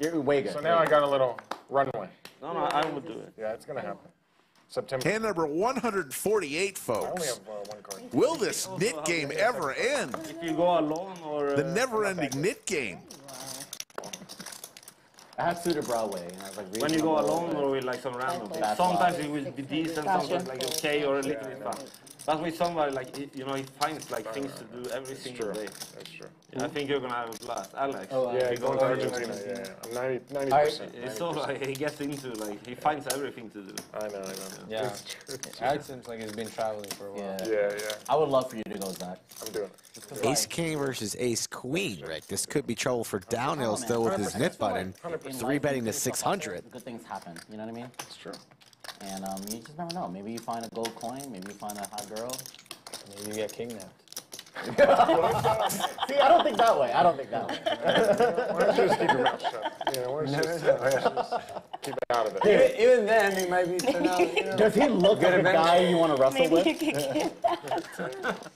You're way good. So now I got a little runway. No, no, I would do it. Yeah, it's gonna happen. September. Hand number 148, I only folks. have uh, one card. Will this nit game ever end? If you go alone or. The uh, never-ending nit game. I had Suitor Broadway, and I was like, When you go alone or with like some random. That's Sometimes it will be decent, sometimes like okay or a little bit fun. But with somebody like you know he finds like things to do every single day. That's true. I think you're gonna have a blast. Alex. Oh, Yeah, he going goes to to Argentina. Yeah, yeah. I'm 90, 90 Alright. percent. It's so like he gets into like he finds everything to do. I know, I know. Yeah. It's true. Alex seems like he's been traveling for a while. Yeah. Yeah, yeah. I would love for you to go, Zach. I'm doing it. Ace King versus Ace Queen, Rick. This could be trouble for Downhill still with his nit button. Three betting to 600. Good things happen. You know what I mean? It's true. And um, you just never know. Maybe you find a gold coin. Maybe you find a hot girl. Maybe you get kidnapped. See, I don't think that way. I don't think that way. Why don't you just keep your mouth shut? You know, why don't you just, yeah, just keep it out of it. Even, even then, he might be turned out. You know. Does he look like a guy you want to wrestle Maybe with? you could get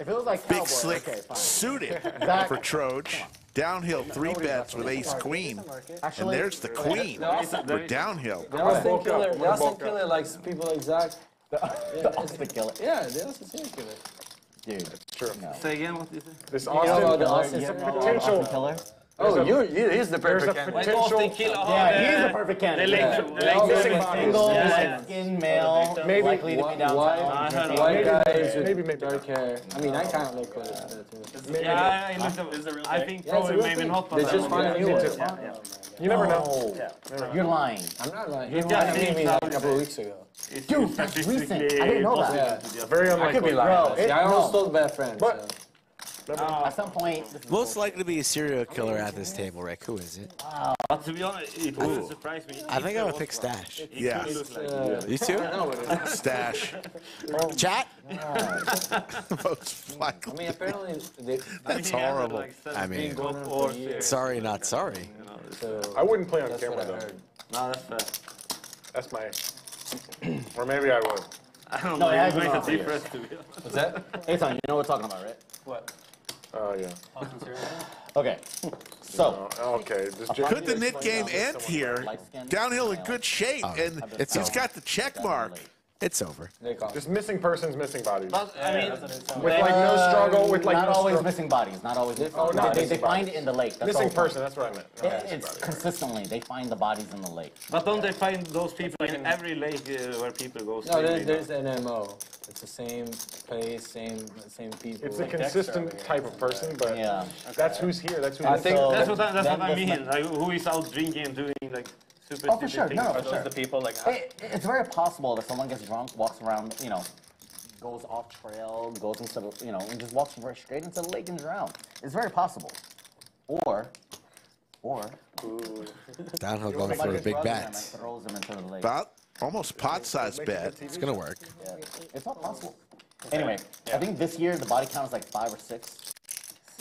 If it was like Big Cowboy, slick okay, fine. suited Zach, for Troge. Downhill three bets with Ace Queen. And there's the Queen for Downhill. The Austin bulk up. killer, I'm the Austin bulk killer likes people like Zach. the Austin killer. Yeah, the Austin serial killer. Dude, True. no. Say again what do you say? This know about the Austin, Austin- it's a potential. Austin killer? Oh, you, you, he's the There's a perfect candidate. potential. Austin Killer. Yeah, he's the perfect candidate. late, the They're all missing. Single, Yeah. light-skinned male, Maybe likely to be White, downtown. white, I heard white guys with Maybe, maybe dark hair. I mean, I kind of look like that too. Yeah, I, looked up, I think Yeah, it's a probably real maybe not. They but just find a new one. You never know. Oh, you're lying. I'm not lying. He's He got had me like a couple of weeks ago. It's Dude, that's statistically recent. I didn't know that. possible Yeah. to just- Very I could unlikely. be lying. Bro, it- See, I almost no. told bad friends. But- so. At some point, this is Most likely to be a serial killer at this table, Rick. Who is it? But to be honest, it wouldn't surprise me. I think I would pick. Stash. It Yeah. like Uh, You too? I know what it is. Stash. Chat? Most I likely. mean, apparently, they, That's horrible. like, I mean, 17 gold Sorry, not sorry. You know, it's- so I wouldn't play on that's camera what I though. heard. No, that's fair. That's my. or maybe I would. I don't No, know. it It has makes been a on for years. difference to be honest. What's that? Aton, you know what we're talking about, right? What? Oh yeah. Okay. So, Oh, okay. This j- Could the nit game end here? Downhill in good shape, and It's he's over. got the check mark. It's over. They just missing persons, missing bodies. But I mean, With like no struggle, with like not no always struggle. missing bodies. Not always. Oh, not they, they missing find bodies. it in the lake. That's Missing all. person, that's what I meant. Not It, it's bodies. consistently they find the bodies in the lake. but don't they find those people in every lake uh, where people go? No, swimming? there's, there's an MO. It's the same place, same same people. It's a consistent type of person, but Yeah. that's who's here. That's who. I think- So- That's what I, that's Then what I mean. Like, who is out drinking and doing like super Oh, for sure. things? No, for sure. the people like It, it's very possible that someone gets drunk, walks around, you know, goes off trail, goes into the, you know, and just walks very straight into the lake and drowns. It's very possible. Or, or Downhill going for somebody the big drugs him and bets. throws him into the lake. About almost pot-sized bet. It's gonna work. Yeah. It's not possible. Anyway, I think this year the body count is like five or six.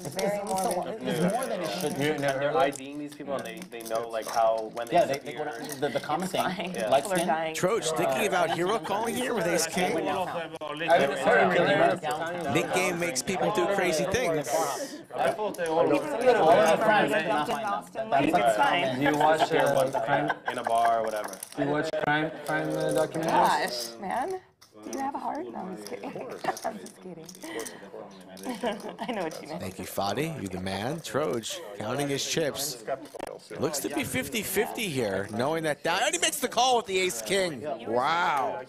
It's, it's, it's, somewhat- it's more than it should be. they're IDing these people and they, they know like how when they Yeah, they, they disappear. down, the, the common thing, fine. light People are skin. dying. Troge, thinking about hero calling here with Ace King? All of them are I listening. haven't heard Killer killer. downtown. nit game makes people do crazy things. I thought they all People were. get All of from friends, it, they in find them. Austin That's it's fine. Do you watch uh, crime? in a bar or whatever. Do you watch crime crime uh, documentaries? Gosh, man. Do you have a heart? No, I'm just kidding. I'm just kidding. I know what you meant. Thank you, Fadi. You're the man. Troj counting his chips. Looks to be 50-50 here, knowing that down. And he makes the call with the Ace King. Wow.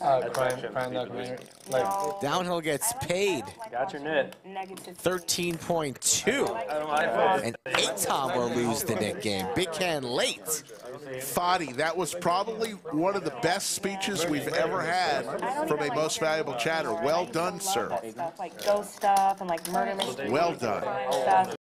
Uh, crime crime documentary. Like Downhill gets paid Got your nit. 13.2. And Atom will lose the nit game. Big can late. Fadi, that was probably one of the best speeches we've ever had from a most valuable chatter. Well done, sir. Like ghost stuff and like murder mysteries. Well done. Stuff.